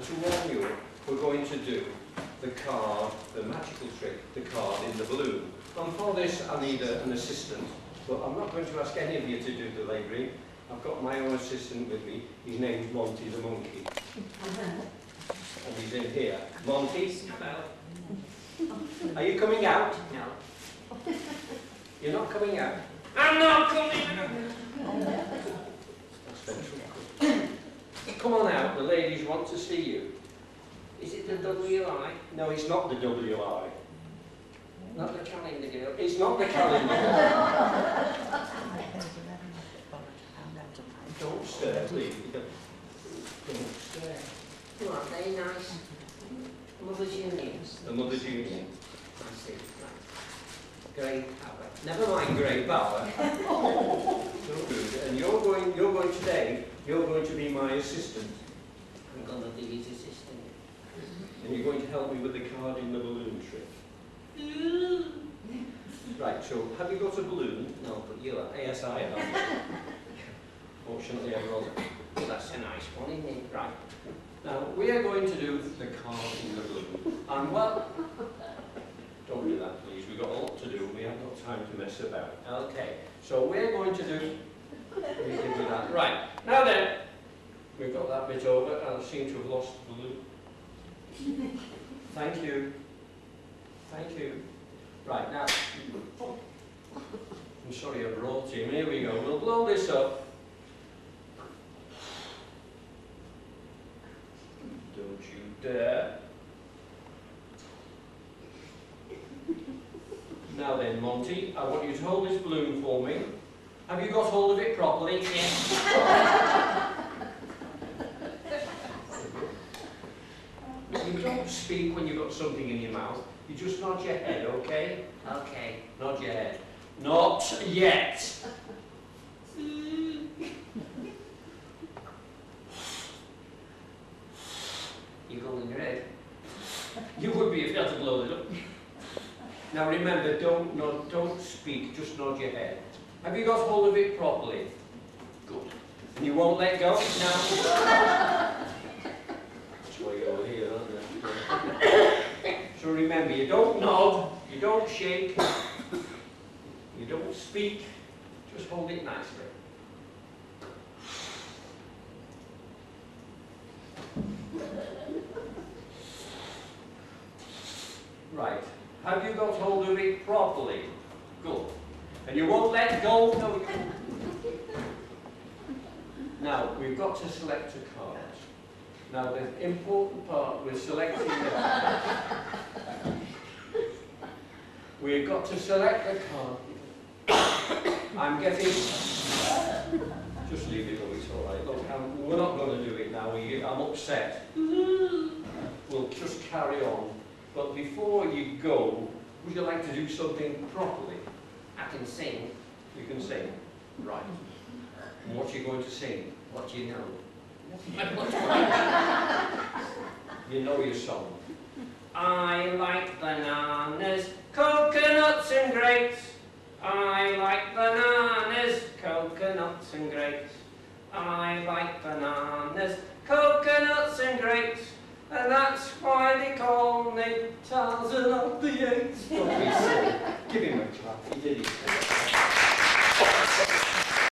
And to warn you, we're going to do the card, the magical trick, the card in the balloon. And for this, I need a, an assistant. But I'm not going to ask any of you to do the labouring. I've got my own assistant with me. His name's Monty the monkey. and he's in here. Monty, Hello. are you coming out? No. You're not coming out. I'm not coming out. That's Come on out, the ladies want to see you. Is it the WI? No, it's not the WI. Not the calendar girl? It's not the calendar. Don't stare, please. Don't stare. Oh, aren't they nice? Mother's Unions. The Mother's Union. I see. Right. Grey power. Never mind Grey Power. So good. And you're going, you're going today, you're going to be my assistant. I'm gonna be his assistant. And you're going to help me with the card in the balloon trick. Right, so have you got a balloon? No, but you are. Yes, I have. Fortunately, I it. Well, that's a nice one, isn't it? Right. Now, we are going to do the card in the balloon. And well, don't do that, please. We've got a lot to do. We haven't got time to mess about. Okay. So we're going to do. Can do that. Right. Now then, we've got that bit over, and I seem to have lost the balloon. Thank you. Thank you. Right now. I'm sorry I brought him. Here we go. We'll blow this up. Don't you dare. Now then, Monty, I want you to hold this balloon for me. Have you got hold of it properly? Yes. You don't speak when you've got something in your mouth. You just nod your head, okay? Okay. Nod your head. Not yet. You're going head. You would be if you had to blow it up. Now remember, don't nod, don't speak, just nod your head. Have you got hold of it properly? Good. And you won't let go? No. That's why you're here, aren't you? So remember, you don't nod, you don't shake, you don't speak, just hold it nicely. Right. Have you got hold of it properly? Good. And you won't let go? You. Now, we've got to select a card. Now, the important part with selecting the We've got to select the card. I'm getting... Just leave it it's all right. Look, I'm, we're not going to do it now. I'm upset. We'll just carry on. But before you go, would you like to do something properly? I can sing. You can sing. Right. What are you going to sing? What do you know? You know your song. I like bananas, coconuts and grapes. I like bananas, coconuts and grapes. I like bananas, coconuts and grapes. And that's why they call me Tarzan of the Apes. Don't be silly. Give him a clap. He did it.